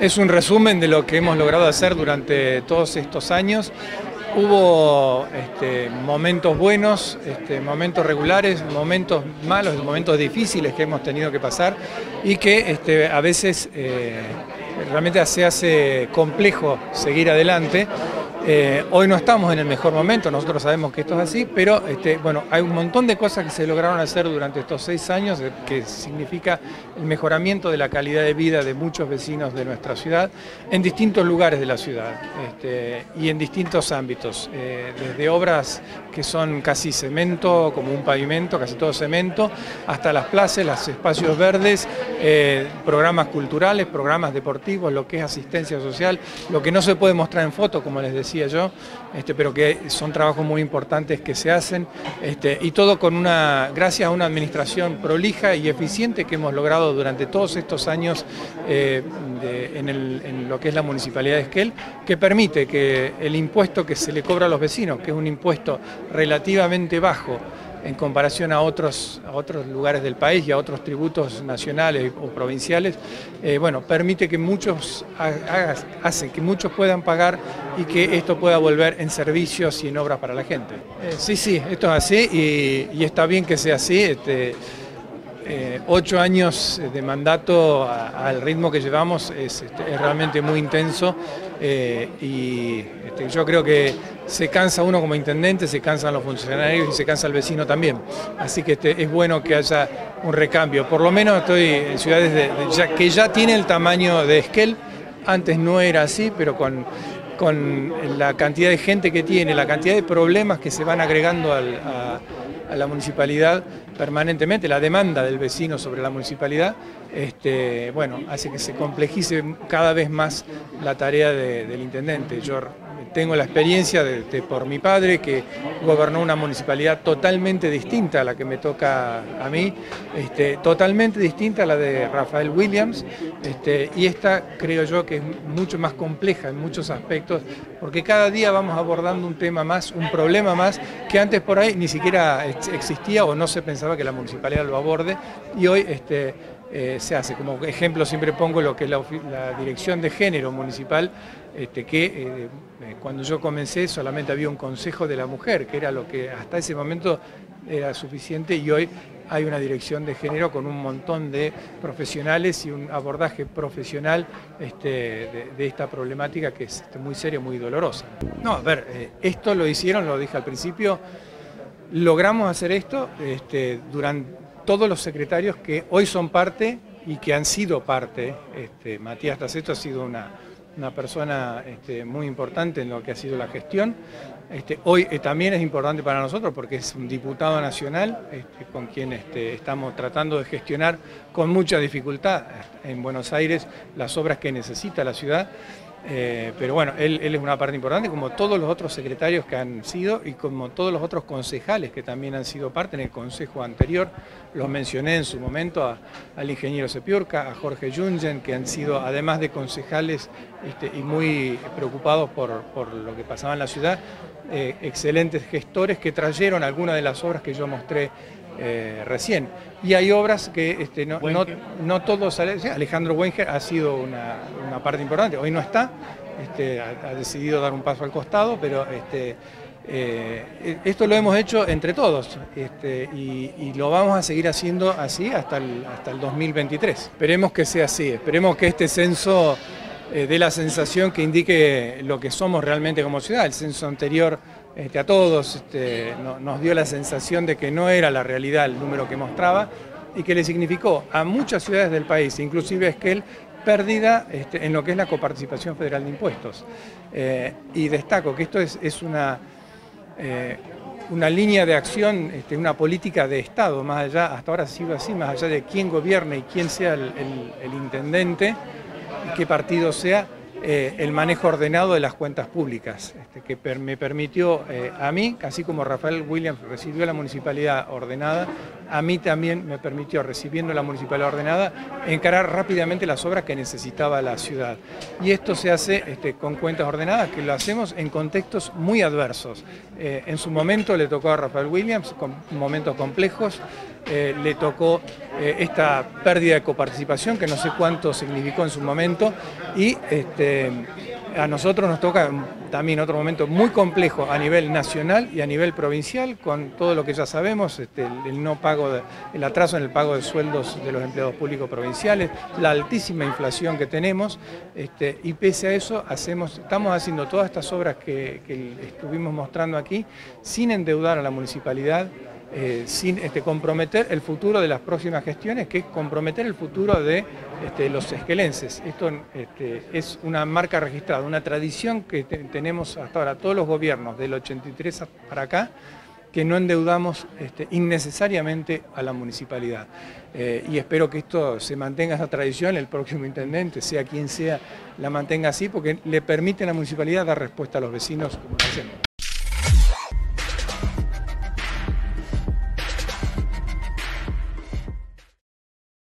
es un resumen de lo que hemos logrado hacer durante todos estos años. Hubo este, momentos buenos, este, momentos regulares, momentos malos, momentos difíciles que hemos tenido que pasar y que este, a veces eh, realmente se hace complejo seguir adelante. Eh, hoy no estamos en el mejor momento, nosotros sabemos que esto es así, pero este, bueno, hay un montón de cosas que se lograron hacer durante estos seis años, eh, que significa el mejoramiento de la calidad de vida de muchos vecinos de nuestra ciudad, en distintos lugares de la ciudad este, y en distintos ámbitos, eh, desde obras que son casi cemento, como un pavimento, casi todo cemento, hasta las plazas, los espacios verdes, programas culturales, programas deportivos, lo que es asistencia social, lo que no se puede mostrar en foto, como les decía yo, este, pero que son trabajos muy importantes que se hacen, este, y todo con una, gracias a una administración prolija y eficiente que hemos logrado durante todos estos años eh, en, en, lo que es la Municipalidad de Esquel, que permite que el impuesto que se le cobra a los vecinos, que es un impuesto relativamente bajo, en comparación a otros, a otros lugares del país y a otros tributos nacionales o provinciales, eh, bueno, permite que muchos, hace que muchos puedan pagar y que esto pueda volver en servicios y en obras para la gente. Eh, sí, sí, esto es así y, está bien que sea así. Este, eh, ocho años de mandato al ritmo que llevamos es, este, realmente muy intenso y este, yo creo que se cansa uno como intendente, se cansan los funcionarios y se cansa el vecino también. Así que este, es bueno que haya un recambio. Por lo menos estoy en ciudades que ya tiene el tamaño de Esquel, antes no era así, pero con, con la cantidad de gente que tiene, la cantidad de problemas que se van agregando a, la municipalidad permanentemente, la demanda del vecino sobre la municipalidad, este, bueno, hace que se complejice cada vez más la tarea del intendente. Yo tengo la experiencia de, por mi padre que gobernó una municipalidad totalmente distinta a la que me toca a mí, este, totalmente distinta a la de Rafael Williams, este, y esta creo yo que es mucho más compleja en muchos aspectos, porque cada día vamos abordando un tema más, un problema más, que antes por ahí ni siquiera existía o no se pensaba que la municipalidad lo aborde, y hoy este, eh, se hace. Como ejemplo siempre pongo lo que es la, Dirección de Género Municipal, este, que eh, eh, cuando yo comencé solamente había un Consejo de la Mujer, que era lo que hasta ese momento era suficiente y hoy hay una dirección de género con un montón de profesionales y un abordaje profesional este, de, esta problemática que es este, muy seria, muy dolorosa. No, a ver, esto lo hicieron, lo dije al principio, logramos hacer esto durante todos los secretarios que hoy son parte y que han sido parte. Este, Matías Taceto ha sido una, persona este, muy importante en lo que ha sido la gestión. Este, hoy eh, también es importante para nosotros porque es un diputado nacional con quien estamos tratando de gestionar con mucha dificultad en Buenos Aires las obras que necesita la ciudad. Eh, pero bueno, él, es una parte importante, como todos los otros secretarios que han sido y como todos los otros concejales que también han sido parte en el consejo anterior. Los mencioné en su momento al ingeniero Sepiurca, a Jorge Jungen, que han sido, además de concejales este, y muy preocupados por, lo que pasaba en la ciudad, eh, excelentes gestores que trajeron algunas de las obras que yo mostré eh, recién. Y hay obras que este, no, no, todos... Alejandro Wenger ha sido una, parte importante, hoy no está, este, ha, decidido dar un paso al costado, pero este, eh, esto lo hemos hecho entre todos este, y, lo vamos a seguir haciendo así hasta el, hasta el 2023. Esperemos que sea así, esperemos que este censo eh, dé la sensación que indique lo que somos realmente como ciudad. El censo anterior este, a todos este, nos dio la sensación de que no era la realidad el número que mostraba y que le significó a muchas ciudades del país, inclusive Esquel, pérdida este, en lo que es la coparticipación federal de impuestos. Eh, y destaco que esto es, una, eh, una línea de acción, una política de Estado, más allá, hasta ahora ha sido así, más allá de quién gobierne y quién sea el, intendente qué partido sea, eh, el manejo ordenado de las cuentas públicas. este, que me permitió eh, a mí, así como Rafael Williams recibió la municipalidad ordenada, a mí también me permitió, recibiendo la municipalidad ordenada, encarar rápidamente las obras que necesitaba la ciudad. Y esto se hace este, con cuentas ordenadas, que lo hacemos en contextos muy adversos. Eh, en su momento le tocó a Rafael Williams, con momentos complejos, eh, le tocó esta pérdida de coparticipación, que no sé cuánto significó en su momento, y este, a nosotros nos toca también otro momento muy complejo a nivel nacional y a nivel provincial, con todo lo que ya sabemos, este, el, no pago, el atraso en el pago de sueldos de los empleados públicos provinciales, la altísima inflación que tenemos, este, y pese a eso hacemos, estamos haciendo todas estas obras que estuvimos mostrando aquí sin endeudar a la municipalidad, eh, sin este, comprometer el futuro de las próximas gestiones, que es comprometer el futuro de este, los esquelenses. Esto este, es una marca registrada, una tradición que tenemos hasta ahora todos los gobiernos del 83 para acá, que no endeudamos innecesariamente a la municipalidad. Eh, y espero que esto se mantenga esa tradición, el próximo intendente, sea quien sea, la mantenga así, porque le permite a la municipalidad dar respuesta a los vecinos como lo hacemos.